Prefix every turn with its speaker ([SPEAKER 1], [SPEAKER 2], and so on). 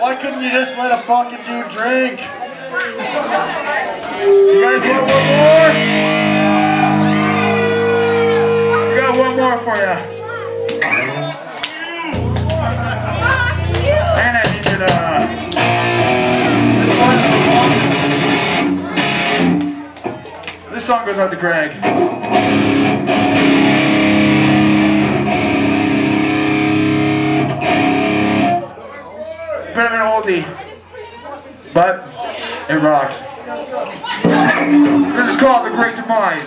[SPEAKER 1] Why couldn't you just let a fucking dude drink? You guys want one more? We got one more for you. And I need to. Uh, this song goes out to Greg. But it rocks. This is called The Great Demise.